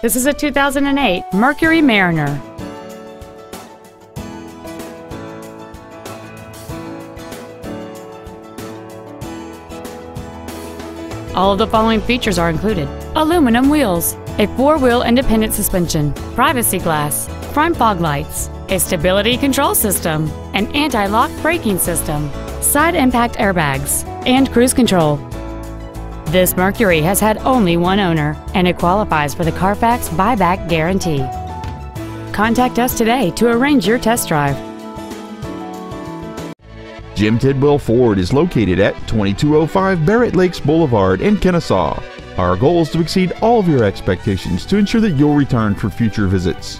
This is a 2008 Mercury Mariner. All of the following features are included. Aluminum wheels, a four-wheel independent suspension, privacy glass, front fog lights, a stability control system, an anti-lock braking system, side impact airbags, and cruise control. This Mercury has had only one owner, and it qualifies for the Carfax buyback guarantee. Contact us today to arrange your test drive. Jim Tidwell Ford is located at 2205 Barrett Lakes Boulevard in Kennesaw. Our goal is to exceed all of your expectations to ensure that you'll return for future visits.